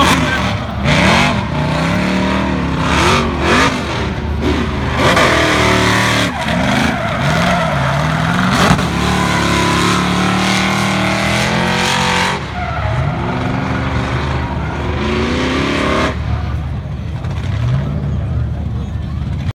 Oh,